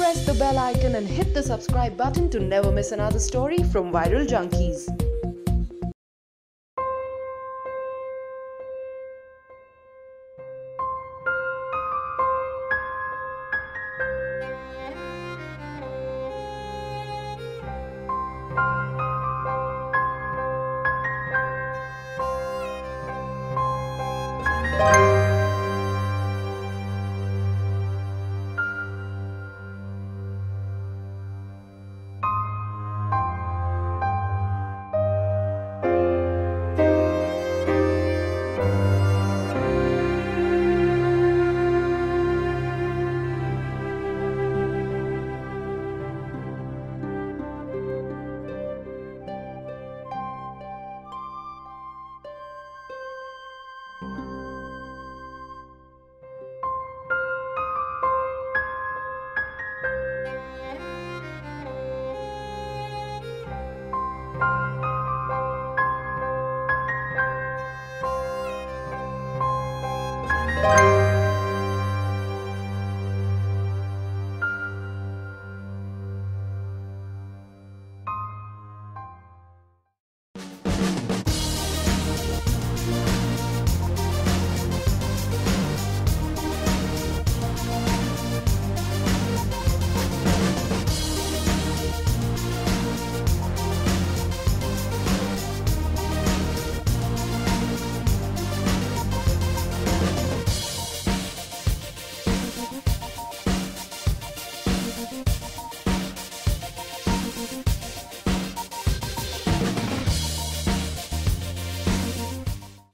press the bell icon and hit the subscribe button to never miss another story from Viral Junkies. 음.